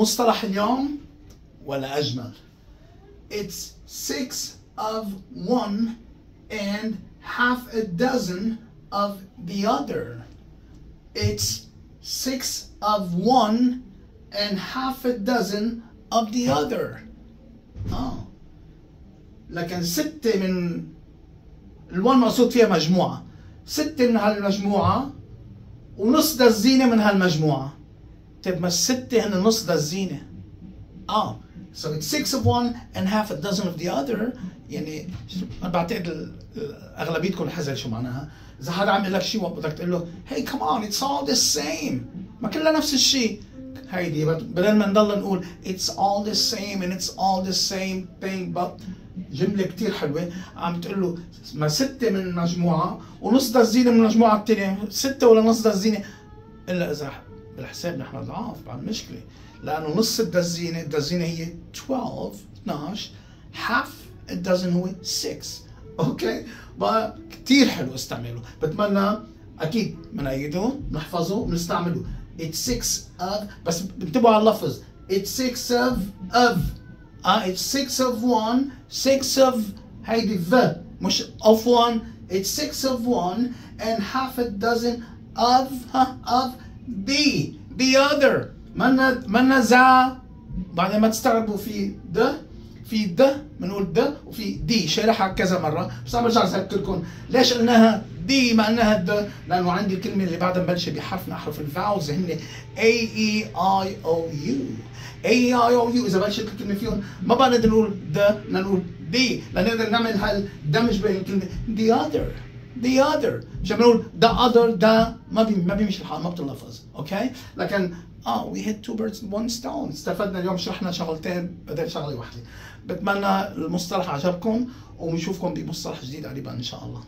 مصطلح اليوم ولا أجمل. It's six of one and half a dozen of the other. It's six of one and half a dozen of the other. آه لكن ستة من الون مقصود فيها مجموعة. ستة من هالمجموعة ونص دزينة من هالمجموعة. ما الستة هن نص دزينة. آه so it's six of one and half a dozen of the other. يعني أنا بعتقد أغلبيتكم الحزل شو معناها. إذا حدا عم يقول لك شيء بدك تقول له come on it's all the same. ما كلها نفس الشيء هيدي بدل ما نضل نقول it's all the same and it's all the same thing but جملة كتير حلوة. عم تقول له ما ستة من مجموعة ونص دزينة من المجموعة الثانية ستة ولا نص دزينة. إلا إذا بالحساب نحن ضعاف بعد مشكلة. لأنه نص الدزينة الدزينة هي 12 12 half الدزن هو 6 أوكي بقى كثير حلو استعمله. بتمنى أكيد بنعيده بنحفظه بنستعمله it's 6 of بس انتبهوا على اللفظ. It's 6 of of. آه it's 6 of one 6 of هيدي the مش of one. It's 6 of one and half a dozen of of. The the other. منا منا ذا بعدين ما تستغربوا في the في ده بنقول ده وفي دي شارحها كذا مره بس أنا برجع اذكركم ليش قلناها دي ما قلناها ده لأنه عندي الكلمة اللي بعدها مبلشه بحرف من احرف الفاولز هن اي a e o u a e o u اذا بلشت الكلمة فيهم ما بقى نقدر نقول بدنا نقول the لنقدر نعمل هالدمج بين الكلمة the other. The other. مش بنقول؟ The other ده ما بي ما بيمشي الحال ما بتنلفظ okay لكن آه we hit two birds one stone استفدنا اليوم شرحنا شغلتين بدل شغلة واحدة. بتمنى المصطلح عجبكم ونشوفكم بمصطلح جديد قريبا إن شاء الله.